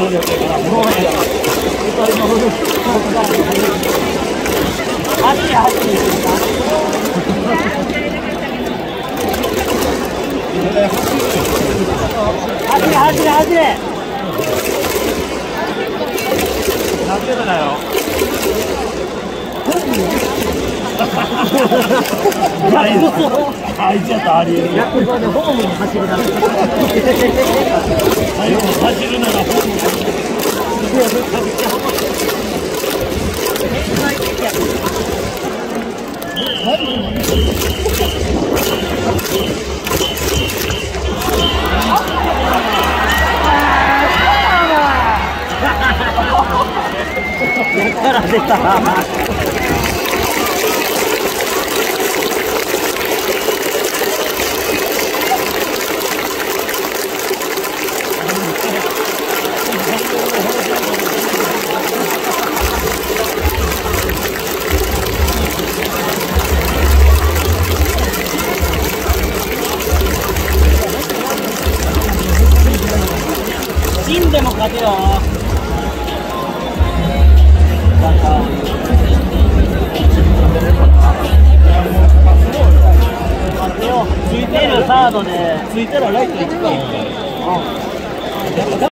走れ走れなんでだよ。あいつやったらありえる。役場でホームに走るな最後走るならホームから出た。死んでも勝てよ。勝てよ。ついてるサードで。ついてるライト行くか。